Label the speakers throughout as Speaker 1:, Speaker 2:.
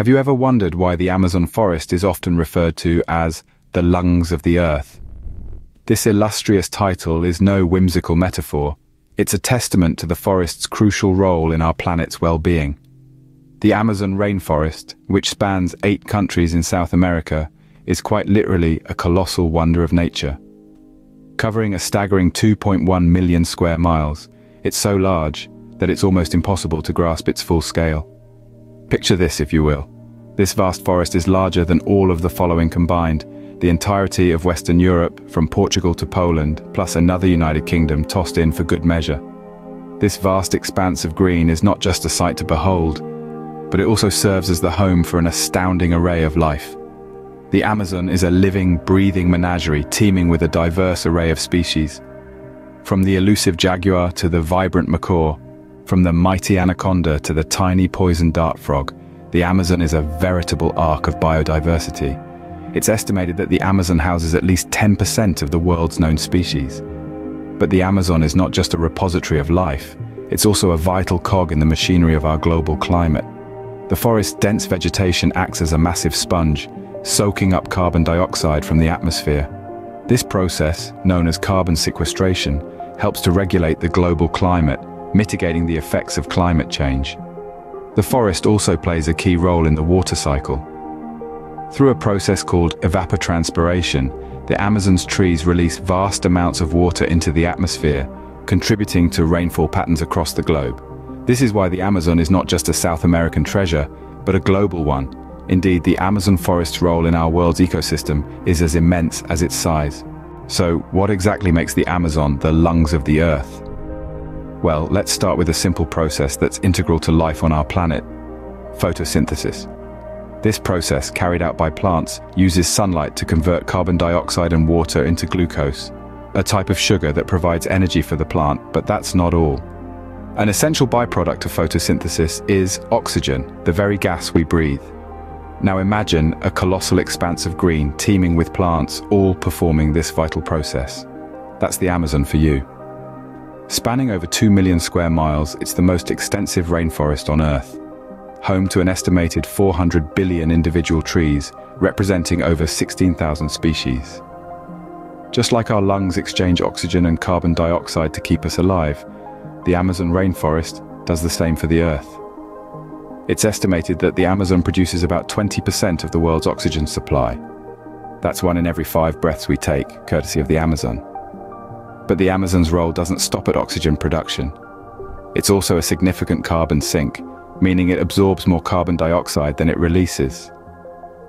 Speaker 1: Have you ever wondered why the Amazon forest is often referred to as the lungs of the earth? This illustrious title is no whimsical metaphor. It's a testament to the forest's crucial role in our planet's well-being. The Amazon rainforest, which spans eight countries in South America, is quite literally a colossal wonder of nature. Covering a staggering 2.1 million square miles, it's so large that it's almost impossible to grasp its full scale. Picture this, if you will. This vast forest is larger than all of the following combined, the entirety of Western Europe, from Portugal to Poland, plus another United Kingdom tossed in for good measure. This vast expanse of green is not just a sight to behold, but it also serves as the home for an astounding array of life. The Amazon is a living, breathing menagerie teeming with a diverse array of species. From the elusive jaguar to the vibrant macaw, from the mighty anaconda to the tiny poison dart frog, the Amazon is a veritable ark of biodiversity. It's estimated that the Amazon houses at least 10% of the world's known species. But the Amazon is not just a repository of life, it's also a vital cog in the machinery of our global climate. The forest's dense vegetation acts as a massive sponge, soaking up carbon dioxide from the atmosphere. This process, known as carbon sequestration, helps to regulate the global climate, mitigating the effects of climate change. The forest also plays a key role in the water cycle. Through a process called evapotranspiration, the Amazon's trees release vast amounts of water into the atmosphere, contributing to rainfall patterns across the globe. This is why the Amazon is not just a South American treasure, but a global one. Indeed, the Amazon forest's role in our world's ecosystem is as immense as its size. So, what exactly makes the Amazon the lungs of the Earth? Well, let's start with a simple process that's integral to life on our planet, photosynthesis. This process, carried out by plants, uses sunlight to convert carbon dioxide and water into glucose, a type of sugar that provides energy for the plant, but that's not all. An essential byproduct of photosynthesis is oxygen, the very gas we breathe. Now imagine a colossal expanse of green teeming with plants all performing this vital process. That's the Amazon for you. Spanning over 2 million square miles, it's the most extensive rainforest on Earth home to an estimated 400 billion individual trees, representing over 16,000 species. Just like our lungs exchange oxygen and carbon dioxide to keep us alive, the Amazon rainforest does the same for the Earth. It's estimated that the Amazon produces about 20% of the world's oxygen supply. That's one in every five breaths we take, courtesy of the Amazon. But the Amazon's role doesn't stop at oxygen production. It's also a significant carbon sink, meaning it absorbs more carbon dioxide than it releases.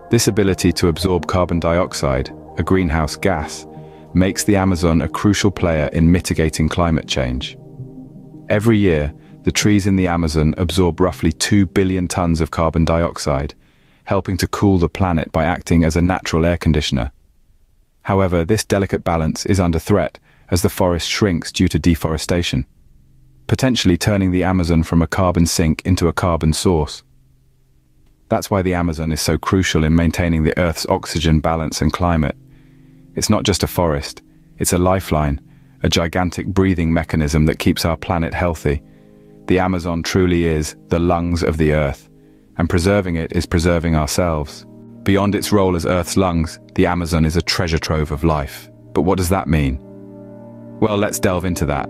Speaker 1: This ability to absorb carbon dioxide, a greenhouse gas, makes the Amazon a crucial player in mitigating climate change. Every year, the trees in the Amazon absorb roughly 2 billion tons of carbon dioxide, helping to cool the planet by acting as a natural air conditioner. However, this delicate balance is under threat as the forest shrinks due to deforestation potentially turning the Amazon from a carbon sink into a carbon source. That's why the Amazon is so crucial in maintaining the Earth's oxygen balance and climate. It's not just a forest, it's a lifeline, a gigantic breathing mechanism that keeps our planet healthy. The Amazon truly is the lungs of the Earth, and preserving it is preserving ourselves. Beyond its role as Earth's lungs, the Amazon is a treasure trove of life. But what does that mean? Well, let's delve into that.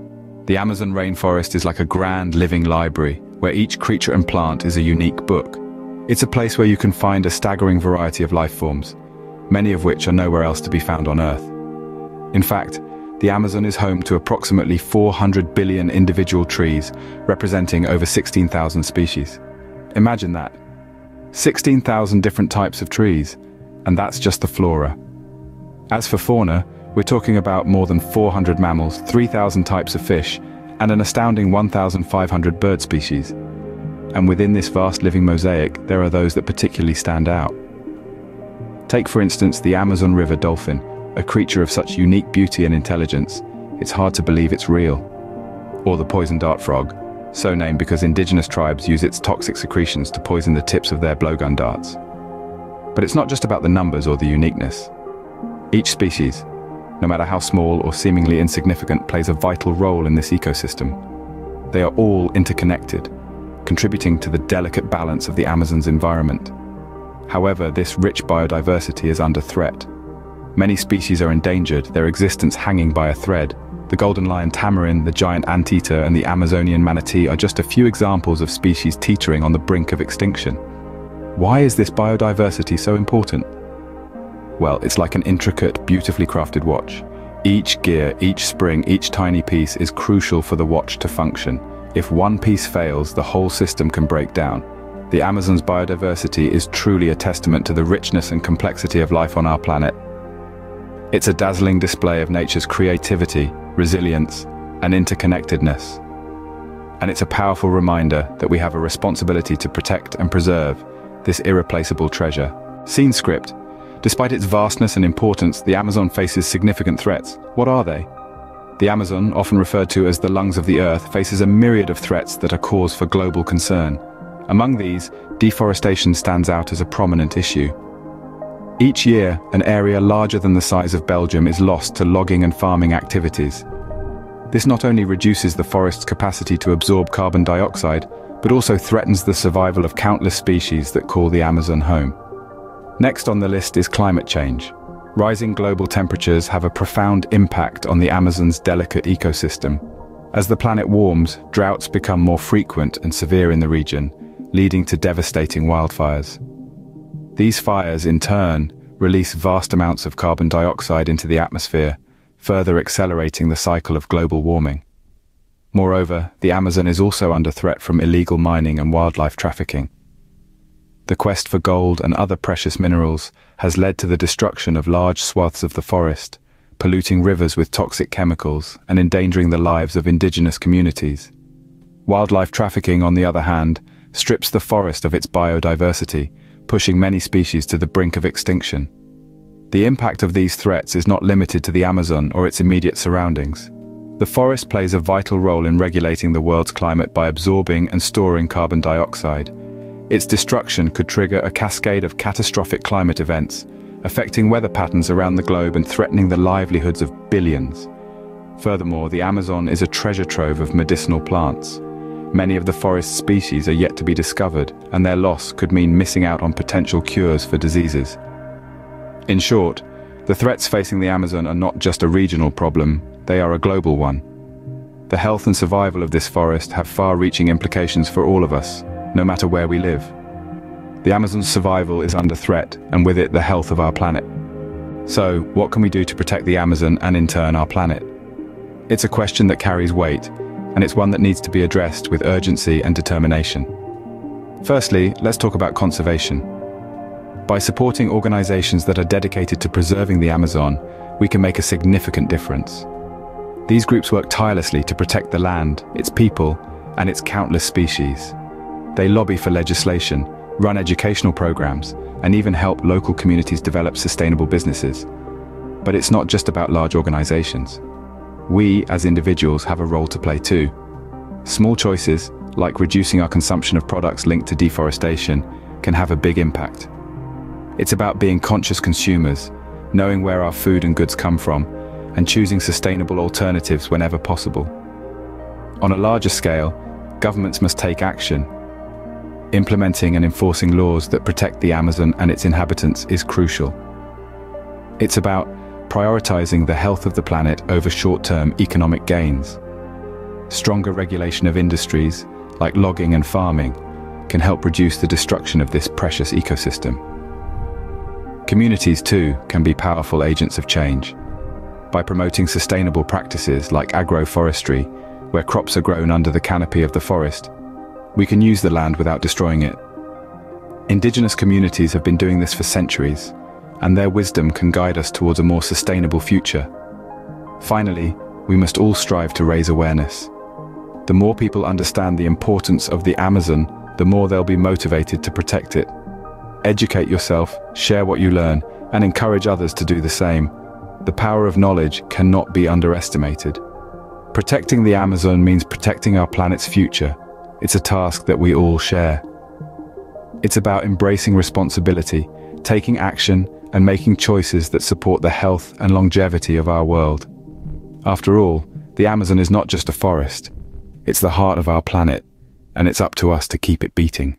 Speaker 1: The Amazon rainforest is like a grand living library, where each creature and plant is a unique book. It's a place where you can find a staggering variety of life forms, many of which are nowhere else to be found on Earth. In fact, the Amazon is home to approximately 400 billion individual trees, representing over 16,000 species. Imagine that. 16,000 different types of trees, and that's just the flora. As for fauna, we're talking about more than 400 mammals, 3,000 types of fish, and an astounding 1,500 bird species. And within this vast living mosaic, there are those that particularly stand out. Take for instance the Amazon River dolphin, a creature of such unique beauty and intelligence, it's hard to believe it's real. Or the poison dart frog, so named because indigenous tribes use its toxic secretions to poison the tips of their blowgun darts. But it's not just about the numbers or the uniqueness. Each species, no matter how small or seemingly insignificant, plays a vital role in this ecosystem. They are all interconnected, contributing to the delicate balance of the Amazon's environment. However, this rich biodiversity is under threat. Many species are endangered, their existence hanging by a thread. The golden lion tamarin, the giant anteater, and the Amazonian manatee are just a few examples of species teetering on the brink of extinction. Why is this biodiversity so important? Well, it's like an intricate, beautifully crafted watch. Each gear, each spring, each tiny piece is crucial for the watch to function. If one piece fails, the whole system can break down. The Amazon's biodiversity is truly a testament to the richness and complexity of life on our planet. It's a dazzling display of nature's creativity, resilience, and interconnectedness. And it's a powerful reminder that we have a responsibility to protect and preserve this irreplaceable treasure. Scene script. Despite its vastness and importance, the Amazon faces significant threats. What are they? The Amazon, often referred to as the lungs of the earth, faces a myriad of threats that are cause for global concern. Among these, deforestation stands out as a prominent issue. Each year, an area larger than the size of Belgium is lost to logging and farming activities. This not only reduces the forest's capacity to absorb carbon dioxide, but also threatens the survival of countless species that call the Amazon home. Next on the list is climate change. Rising global temperatures have a profound impact on the Amazon's delicate ecosystem. As the planet warms, droughts become more frequent and severe in the region, leading to devastating wildfires. These fires, in turn, release vast amounts of carbon dioxide into the atmosphere, further accelerating the cycle of global warming. Moreover, the Amazon is also under threat from illegal mining and wildlife trafficking. The quest for gold and other precious minerals has led to the destruction of large swaths of the forest, polluting rivers with toxic chemicals and endangering the lives of indigenous communities. Wildlife trafficking, on the other hand, strips the forest of its biodiversity, pushing many species to the brink of extinction. The impact of these threats is not limited to the Amazon or its immediate surroundings. The forest plays a vital role in regulating the world's climate by absorbing and storing carbon dioxide. Its destruction could trigger a cascade of catastrophic climate events, affecting weather patterns around the globe and threatening the livelihoods of billions. Furthermore, the Amazon is a treasure trove of medicinal plants. Many of the forest's species are yet to be discovered, and their loss could mean missing out on potential cures for diseases. In short, the threats facing the Amazon are not just a regional problem, they are a global one. The health and survival of this forest have far-reaching implications for all of us, no matter where we live. The Amazon's survival is under threat, and with it the health of our planet. So, what can we do to protect the Amazon and in turn our planet? It's a question that carries weight, and it's one that needs to be addressed with urgency and determination. Firstly, let's talk about conservation. By supporting organizations that are dedicated to preserving the Amazon, we can make a significant difference. These groups work tirelessly to protect the land, its people, and its countless species. They lobby for legislation, run educational programs, and even help local communities develop sustainable businesses. But it's not just about large organizations. We, as individuals, have a role to play too. Small choices, like reducing our consumption of products linked to deforestation, can have a big impact. It's about being conscious consumers, knowing where our food and goods come from, and choosing sustainable alternatives whenever possible. On a larger scale, governments must take action. Implementing and enforcing laws that protect the Amazon and its inhabitants is crucial. It's about prioritizing the health of the planet over short-term economic gains. Stronger regulation of industries, like logging and farming, can help reduce the destruction of this precious ecosystem. Communities, too, can be powerful agents of change by promoting sustainable practices like agroforestry, where crops are grown under the canopy of the forest, we can use the land without destroying it. Indigenous communities have been doing this for centuries, and their wisdom can guide us towards a more sustainable future. Finally, we must all strive to raise awareness. The more people understand the importance of the Amazon, the more they'll be motivated to protect it. Educate yourself, share what you learn, and encourage others to do the same. The power of knowledge cannot be underestimated. Protecting the Amazon means protecting our planet's future. It's a task that we all share. It's about embracing responsibility, taking action, and making choices that support the health and longevity of our world. After all, the Amazon is not just a forest. It's the heart of our planet, and it's up to us to keep it beating.